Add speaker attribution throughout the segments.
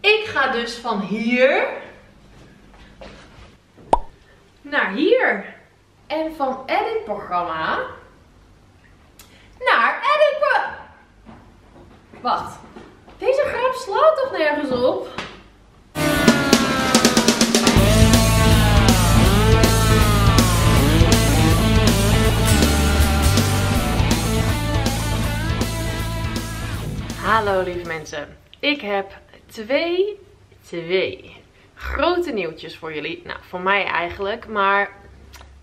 Speaker 1: Ik ga dus van hier naar hier. En van editprogramma naar edit. Wacht. Deze grap slaat toch nergens op? Hallo lieve mensen. Ik heb twee, twee grote nieuwtjes voor jullie. Nou, voor mij eigenlijk. Maar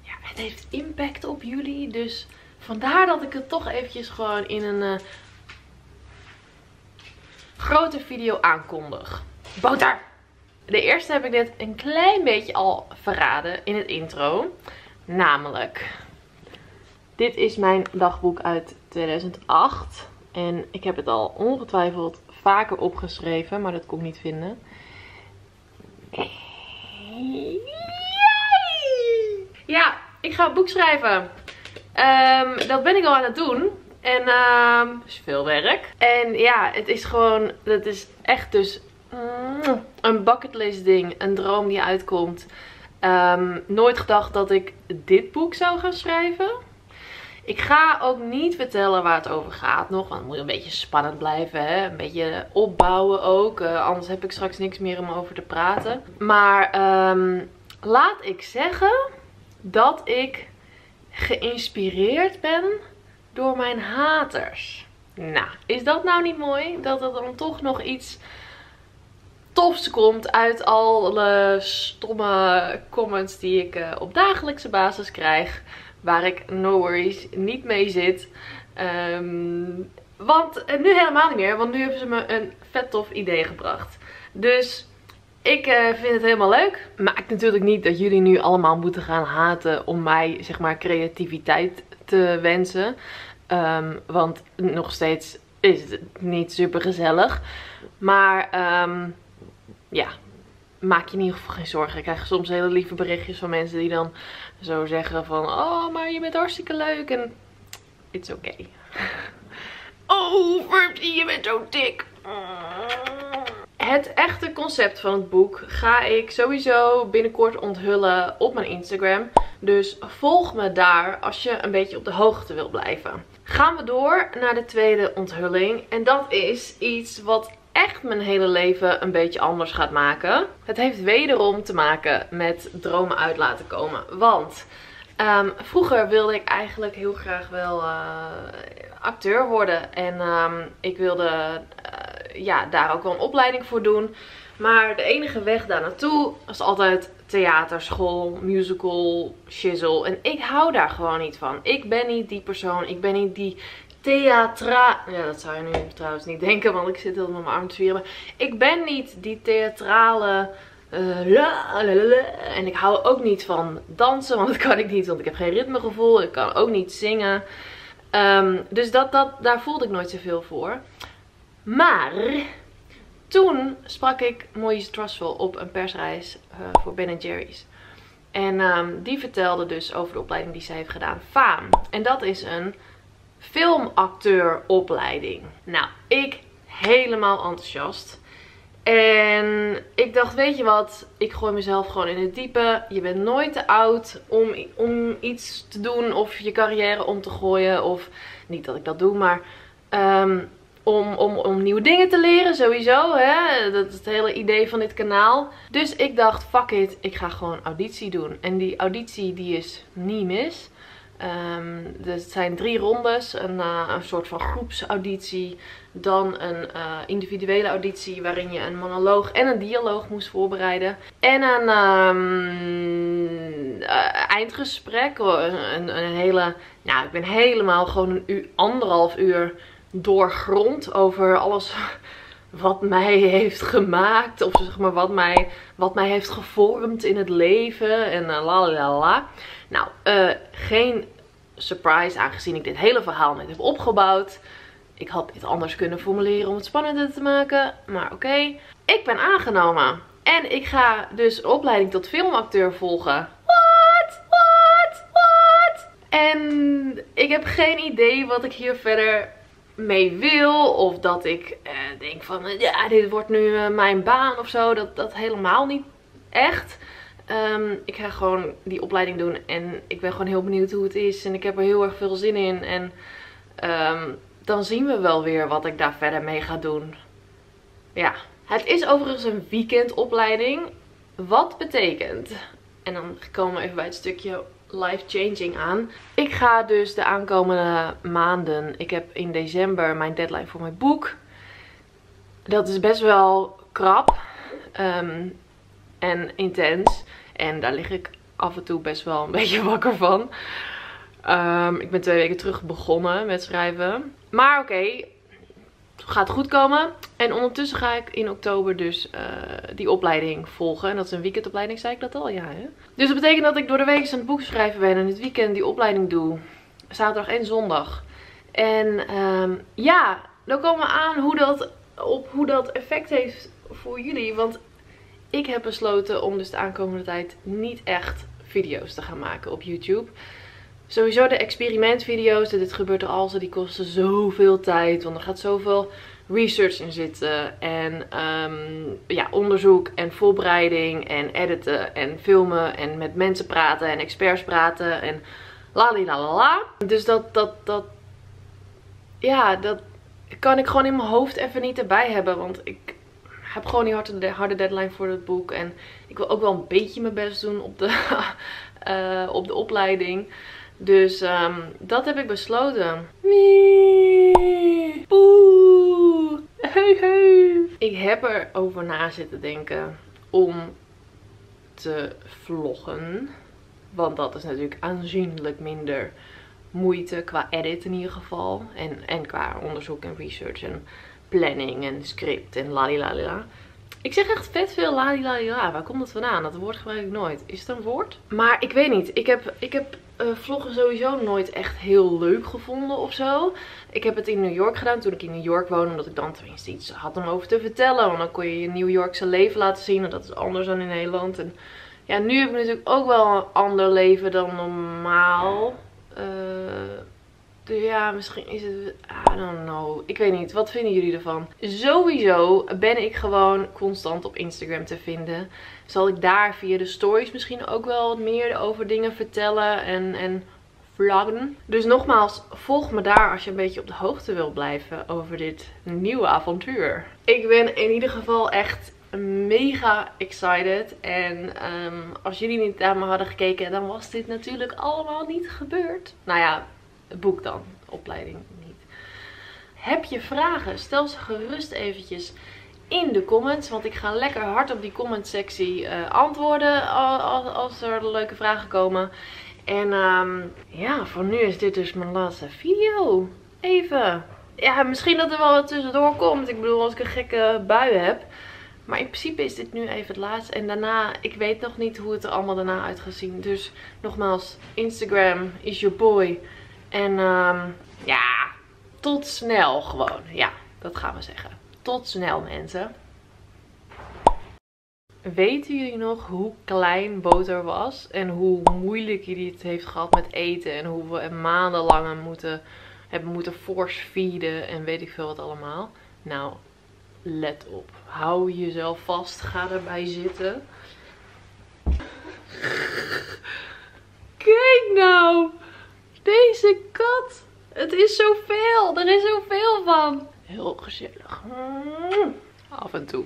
Speaker 1: ja, het heeft impact op jullie. Dus vandaar dat ik het toch eventjes gewoon in een uh, grote video aankondig. Boter! De eerste heb ik net een klein beetje al verraden in het intro. Namelijk, dit is mijn dagboek uit 2008. En ik heb het al ongetwijfeld vaker opgeschreven, maar dat kon ik niet vinden. Ja, ik ga een boek schrijven. Um, dat ben ik al aan het doen. En um, is veel werk. En ja, het is gewoon, dat is echt dus mm, een bucketlist ding. Een droom die uitkomt. Um, nooit gedacht dat ik dit boek zou gaan schrijven. Ik ga ook niet vertellen waar het over gaat nog. Want het moet een beetje spannend blijven. Hè? Een beetje opbouwen ook. Uh, anders heb ik straks niks meer om over te praten. Maar um, laat ik zeggen dat ik geïnspireerd ben door mijn haters. Nou, is dat nou niet mooi? Dat er dan toch nog iets tofs komt uit alle stomme comments die ik uh, op dagelijkse basis krijg waar ik no worries niet mee zit. Um, want nu helemaal niet meer, want nu hebben ze me een vet tof idee gebracht. Dus ik uh, vind het helemaal leuk. Maakt natuurlijk niet dat jullie nu allemaal moeten gaan haten om mij, zeg maar, creativiteit te wensen. Um, want nog steeds is het niet super gezellig. Maar um, ja, maak je in ieder geval geen zorgen. Ik krijg soms hele lieve berichtjes van mensen die dan zo zeggen van... Oh, maar je bent hartstikke leuk. En it's okay. Oh, Verpie, je bent zo dik. Het echte concept van het boek ga ik sowieso binnenkort onthullen op mijn Instagram. Dus volg me daar als je een beetje op de hoogte wil blijven. Gaan we door naar de tweede onthulling. En dat is iets wat echt mijn hele leven een beetje anders gaat maken. Het heeft wederom te maken met dromen uit laten komen. Want um, vroeger wilde ik eigenlijk heel graag wel uh, acteur worden. En um, ik wilde uh, ja, daar ook wel een opleiding voor doen. Maar de enige weg daar naartoe was altijd theaterschool, musical, shizzle. En ik hou daar gewoon niet van. Ik ben niet die persoon. Ik ben niet die theatra... Ja, dat zou je nu trouwens niet denken, want ik zit heel met mijn arm te vieren. Ik ben niet die theatrale... Uh, en ik hou ook niet van dansen, want dat kan ik niet, want ik heb geen ritmegevoel. Ik kan ook niet zingen. Um, dus dat, dat, daar voelde ik nooit zoveel voor. Maar toen sprak ik Moise Trussell op een persreis uh, voor Ben Jerry's. En um, die vertelde dus over de opleiding die zij heeft gedaan, FAAM. En dat is een filmacteuropleiding. Nou, ik helemaal enthousiast. En ik dacht, weet je wat, ik gooi mezelf gewoon in het diepe. Je bent nooit te oud om, om iets te doen of je carrière om te gooien. Of, niet dat ik dat doe, maar um, om, om, om nieuwe dingen te leren sowieso. Hè? Dat is het hele idee van dit kanaal. Dus ik dacht, fuck it, ik ga gewoon auditie doen. En die auditie die is niet mis. Um, dus het zijn drie rondes. Een, uh, een soort van groepsauditie. Dan een uh, individuele auditie waarin je een monoloog en een dialoog moest voorbereiden. En een um, uh, eindgesprek. Een, een, hele... Nou, ik ben helemaal gewoon een uur, anderhalf uur doorgrond over alles wat mij heeft gemaakt. Of zeg maar wat mij, wat mij heeft gevormd in het leven. En uh, la la la. Nou, uh, geen surprise aangezien ik dit hele verhaal net heb opgebouwd. Ik had dit anders kunnen formuleren om het spannender te maken. Maar oké. Ik ben aangenomen. En ik ga dus opleiding tot filmacteur volgen. What? What? What? En ik heb geen idee wat ik hier verder mee wil. Of dat ik eh, denk van, ja, dit wordt nu eh, mijn baan of zo. Dat, dat helemaal niet echt. Ehm, ik ga gewoon die opleiding doen. En ik ben gewoon heel benieuwd hoe het is. En ik heb er heel erg veel zin in. En ehm, dan zien we wel weer wat ik daar verder mee ga doen. Ja. Het is overigens een weekendopleiding. Wat betekent, en dan komen we even bij het stukje life-changing aan. Ik ga dus de aankomende maanden, ik heb in december mijn deadline voor mijn boek. Dat is best wel krap ehm, en intens. En daar lig ik af en toe best wel een beetje wakker van. Ehm, ik ben twee weken terug begonnen met schrijven. Maar oké, gaat goed komen. En ondertussen ga ik in oktober dus uh, die opleiding volgen. En dat is een weekendopleiding, zei ik dat al? Ja, hè? Dus dat betekent dat ik door de week aan het boek schrijven ben. En het weekend die opleiding doe. Zaterdag en zondag. En um, ja, dan komen we aan hoe dat, op hoe dat effect heeft voor jullie. Want ik heb besloten om dus de aankomende tijd niet echt video's te gaan maken op YouTube. Sowieso de experimentvideo's, dit gebeurt er al, die kosten zoveel tijd. Want er gaat zoveel research in zitten. En um, ja, onderzoek en voorbereiding en editen en filmen en met mensen praten en experts praten en la. Dus dat, dat, dat, ja, dat kan ik gewoon in mijn hoofd even niet erbij hebben. Want ik heb gewoon die harde, deadline voor het boek. En ik wil ook wel een beetje mijn best doen op de, uh, op de opleiding. Dus um, dat heb ik besloten. Poeh. Hey, hey. Ik heb erover na zitten denken om te vloggen. Want dat is natuurlijk aanzienlijk minder moeite qua edit in ieder geval. En, en qua onderzoek en research en planning en script en lalila. Ik zeg echt vet veel lalila. Waar komt dat vandaan? Dat woord gebruik ik nooit. Is het een woord? Maar ik weet niet. Ik heb, ik heb uh, vloggen sowieso nooit echt heel leuk gevonden of zo. Ik heb het in New York gedaan toen ik in New York woonde. Omdat ik dan tenminste iets had om over te vertellen. Want dan kon je je New Yorkse leven laten zien. En dat is anders dan in Nederland. En ja, nu heb ik natuurlijk ook wel een ander leven dan normaal. Uh, dus ja, misschien is het... I don't know. Ik weet niet. Wat vinden jullie ervan? Sowieso ben ik gewoon constant op Instagram te vinden. Zal ik daar via de stories misschien ook wel wat meer over dingen vertellen en, en vloggen. Dus nogmaals, volg me daar als je een beetje op de hoogte wil blijven over dit nieuwe avontuur. Ik ben in ieder geval echt mega excited. En um, als jullie niet naar me hadden gekeken, dan was dit natuurlijk allemaal niet gebeurd. Nou ja, boek dan. Opleiding niet. Heb je vragen? Stel ze gerust eventjes in de comments. Want ik ga lekker hard op die comment sectie uh, antwoorden als, er leuke vragen komen. En um, ja, voor nu is dit dus mijn laatste video. Even. Ja, misschien dat er wel wat tussendoor komt. Ik bedoel, als ik een gekke bui heb. Maar in principe is dit nu even het laatste. En daarna, ik weet nog niet hoe het er allemaal daarna uit gaat zien. Dus nogmaals, Instagram is your boy. En um, ja, tot snel gewoon. Ja, dat gaan we zeggen. Tot snel mensen. Weten jullie nog hoe klein boter was? En hoe moeilijk jullie het heeft gehad met eten? En hoe we maandenlang moeten, hebben moeten force feeden en weet ik veel wat allemaal. Nou, let op. Hou jezelf vast. Ga erbij zitten. Kijk nou. Deze kat. Het is zoveel. Er is zoveel van. Heel gezellig. Af en toe.